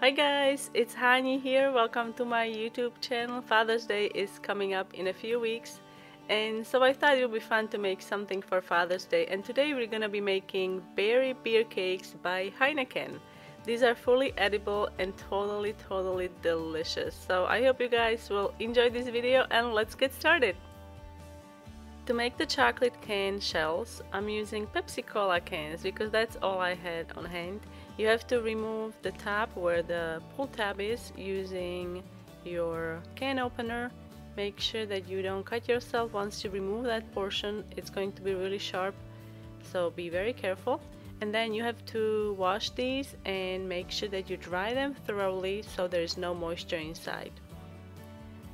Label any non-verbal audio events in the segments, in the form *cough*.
Hi guys, it's Hani here. Welcome to my YouTube channel. Father's Day is coming up in a few weeks and so I thought it would be fun to make something for Father's Day and today we're gonna be making berry beer cakes by Heineken. These are fully edible and totally totally delicious. So I hope you guys will enjoy this video and let's get started. To make the chocolate can shells, I'm using Pepsi Cola cans because that's all I had on hand. You have to remove the top where the pull tab is using your can opener. Make sure that you don't cut yourself once you remove that portion. It's going to be really sharp, so be very careful. And then you have to wash these and make sure that you dry them thoroughly so there is no moisture inside.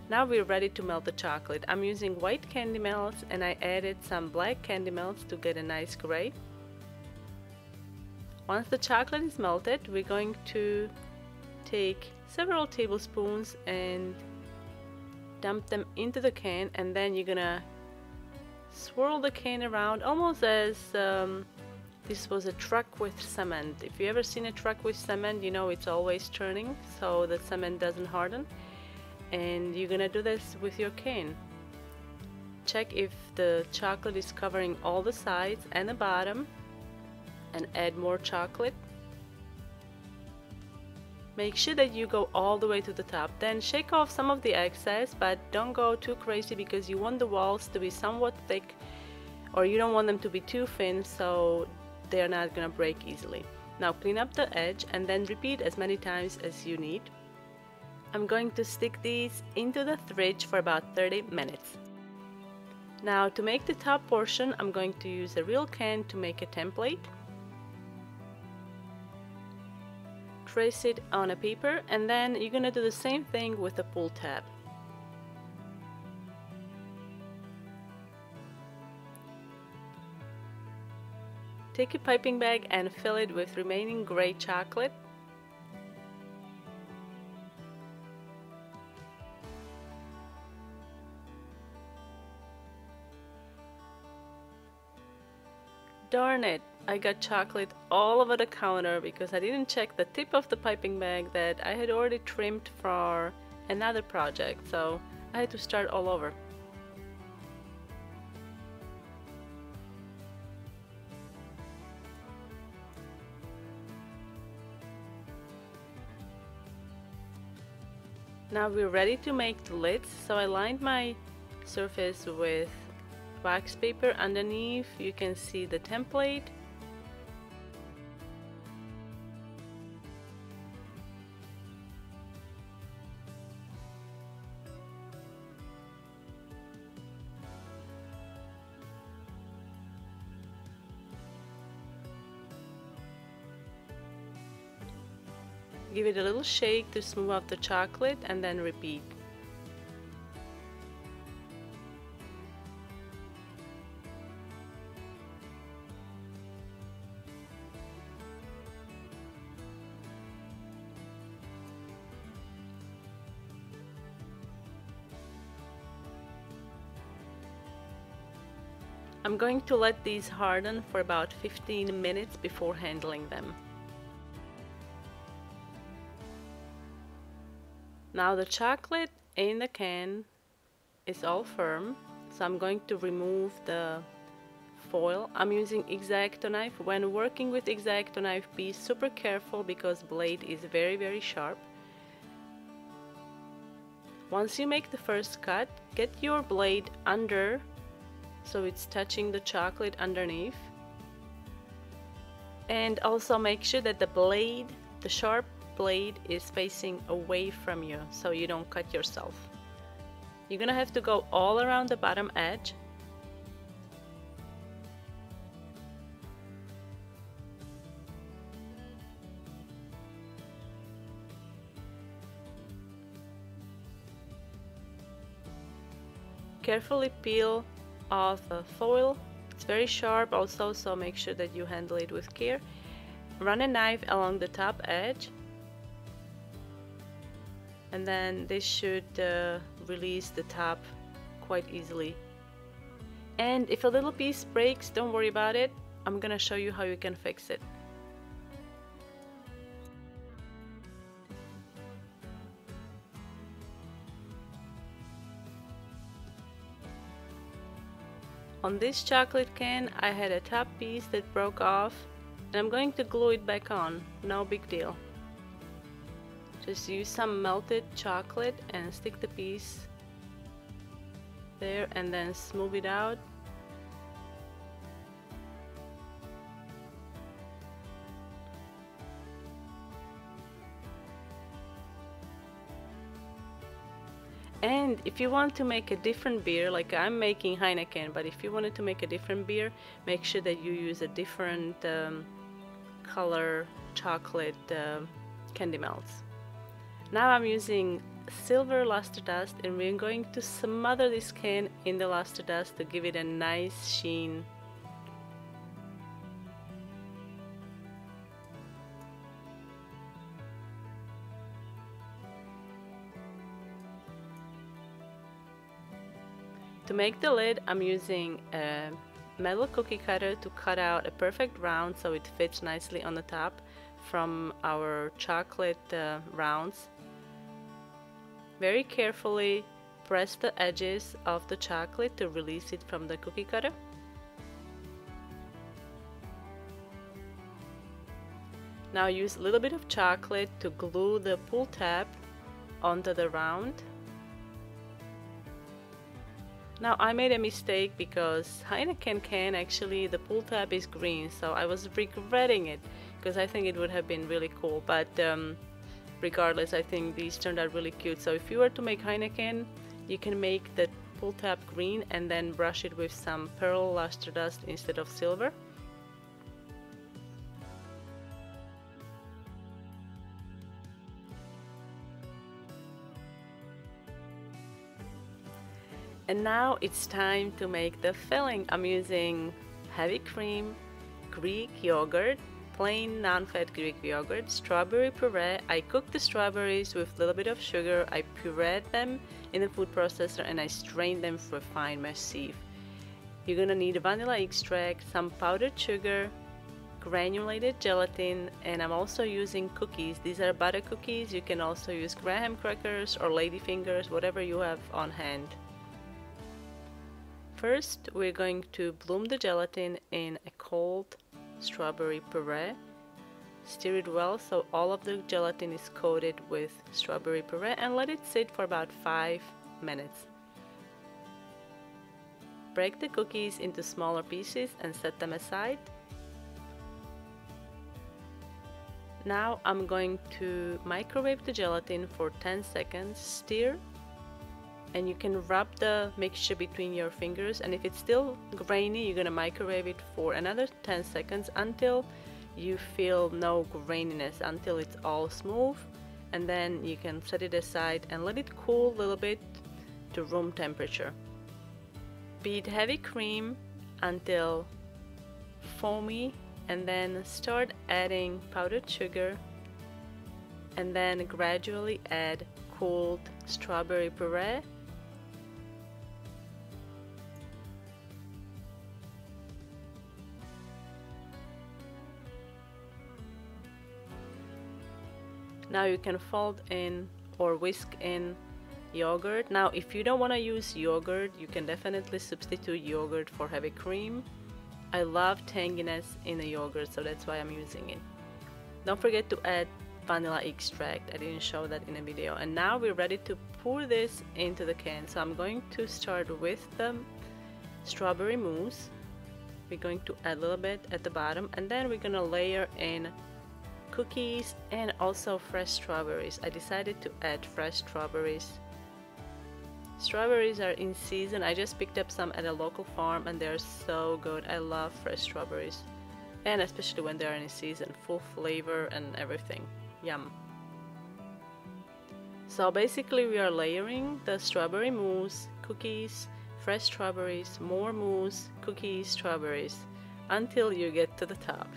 Now we're ready to melt the chocolate. I'm using white candy melts and I added some black candy melts to get a nice gray. Once the chocolate is melted, we're going to take several tablespoons and dump them into the can and then you're gonna swirl the can around almost as um, this was a truck with cement. If you ever seen a truck with cement, you know it's always turning so the cement doesn't harden. And you're gonna do this with your cane check if the chocolate is covering all the sides and the bottom and add more chocolate make sure that you go all the way to the top then shake off some of the excess but don't go too crazy because you want the walls to be somewhat thick or you don't want them to be too thin so they're not gonna break easily now clean up the edge and then repeat as many times as you need I'm going to stick these into the fridge for about 30 minutes. Now to make the top portion I'm going to use a real can to make a template. Trace it on a paper and then you're gonna do the same thing with the pull tab. Take a piping bag and fill it with remaining gray chocolate Darn it, I got chocolate all over the counter because I didn't check the tip of the piping bag that I had already trimmed for another project, so I had to start all over. Now we're ready to make the lids, so I lined my surface with wax paper underneath you can see the template Give it a little shake to smooth out the chocolate and then repeat. I'm going to let these harden for about 15 minutes before handling them. Now the chocolate in the can is all firm, so I'm going to remove the foil. I'm using X-Acto knife. When working with X-Acto knife, be super careful because blade is very very sharp. Once you make the first cut, get your blade under so it's touching the chocolate underneath and also make sure that the blade the sharp blade is facing away from you so you don't cut yourself you're gonna have to go all around the bottom edge carefully peel off the foil. It's very sharp also, so make sure that you handle it with care. Run a knife along the top edge and then this should uh, release the top quite easily. And if a little piece breaks don't worry about it. I'm gonna show you how you can fix it. On this chocolate can I had a top piece that broke off and I'm going to glue it back on, no big deal. Just use some melted chocolate and stick the piece there and then smooth it out. And if you want to make a different beer like I'm making Heineken but if you wanted to make a different beer make sure that you use a different um, color chocolate uh, candy melts now I'm using silver luster dust and we're going to smother this can in the luster dust to give it a nice sheen To make the lid, I'm using a metal cookie cutter to cut out a perfect round so it fits nicely on the top from our chocolate uh, rounds. Very carefully press the edges of the chocolate to release it from the cookie cutter. Now use a little bit of chocolate to glue the pull tab onto the round now I made a mistake because Heineken can actually the pull tab is green so I was regretting it because I think it would have been really cool but um, regardless I think these turned out really cute so if you were to make Heineken you can make the pull tab green and then brush it with some pearl luster dust instead of silver And now it's time to make the filling. I'm using heavy cream, Greek yogurt, plain non-fat Greek yogurt, strawberry puree. I cooked the strawberries with a little bit of sugar. I pureed them in the food processor and I strained them for a fine mesh sieve. You're gonna need vanilla extract, some powdered sugar, granulated gelatin, and I'm also using cookies. These are butter cookies. You can also use graham crackers or ladyfingers, whatever you have on hand. First, we're going to bloom the gelatin in a cold strawberry puree. Stir it well so all of the gelatin is coated with strawberry puree and let it sit for about 5 minutes. Break the cookies into smaller pieces and set them aside. Now I'm going to microwave the gelatin for 10 seconds, stir and you can rub the mixture between your fingers and if it's still grainy you're gonna microwave it for another 10 seconds until you feel no graininess until it's all smooth and then you can set it aside and let it cool a little bit to room temperature. Beat heavy cream until foamy and then start adding powdered sugar and then gradually add cooled strawberry puree now you can fold in or whisk in yogurt. Now if you don't want to use yogurt you can definitely substitute yogurt for heavy cream. I love tanginess in the yogurt so that's why I'm using it. Don't forget to add vanilla extract. I didn't show that in a video. And now we're ready to pour this into the can. So I'm going to start with the strawberry mousse. We're going to add a little bit at the bottom and then we're gonna layer in cookies and also fresh strawberries. I decided to add fresh strawberries. Strawberries are in season. I just picked up some at a local farm and they're so good. I love fresh strawberries. And especially when they're in season, full flavor and everything. Yum. So basically we are layering the strawberry mousse, cookies, fresh strawberries, more mousse, cookies, strawberries until you get to the top.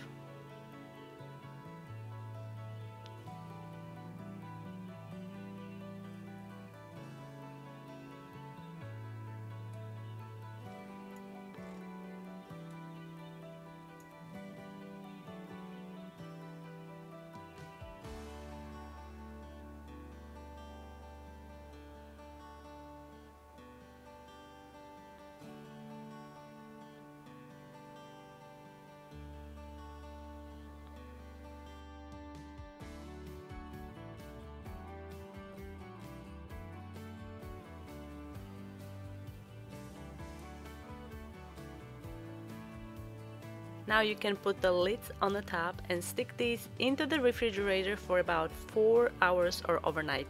Now you can put the lids on the top and stick these into the refrigerator for about 4 hours or overnight.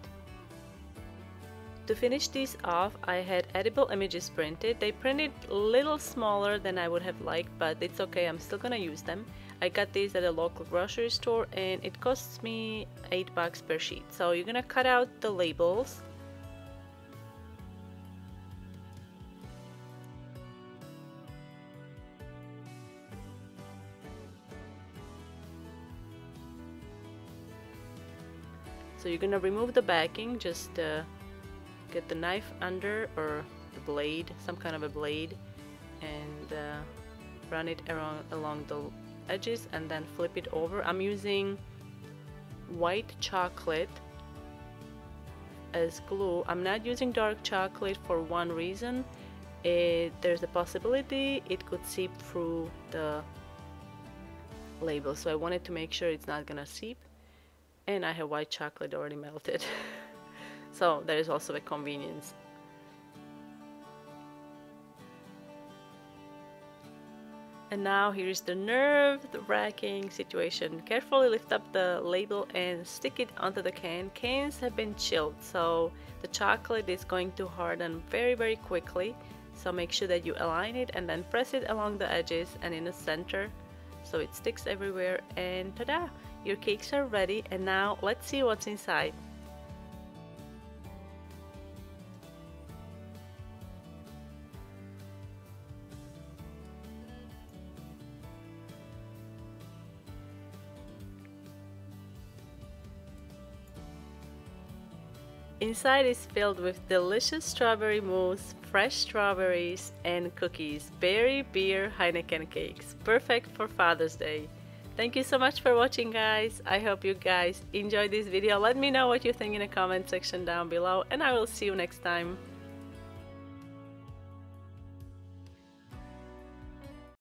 To finish these off, I had edible images printed. They printed a little smaller than I would have liked, but it's okay, I'm still gonna use them. I got these at a local grocery store and it costs me 8 bucks per sheet. So you're gonna cut out the labels so you're gonna remove the backing just uh, get the knife under or the blade some kind of a blade and uh, run it around along the edges and then flip it over. I'm using white chocolate as glue. I'm not using dark chocolate for one reason. It, there's a possibility it could seep through the label so I wanted to make sure it's not gonna seep and I have white chocolate already melted *laughs* so there is also a convenience And now here's the nerve wracking situation. Carefully lift up the label and stick it onto the can. Cans have been chilled, so the chocolate is going to harden very, very quickly. So make sure that you align it and then press it along the edges and in the center so it sticks everywhere and ta-da! Your cakes are ready and now let's see what's inside. Inside is filled with delicious strawberry mousse, fresh strawberries, and cookies. Berry Beer Heineken cakes. Perfect for Father's Day. Thank you so much for watching guys. I hope you guys enjoyed this video. Let me know what you think in the comment section down below and I will see you next time.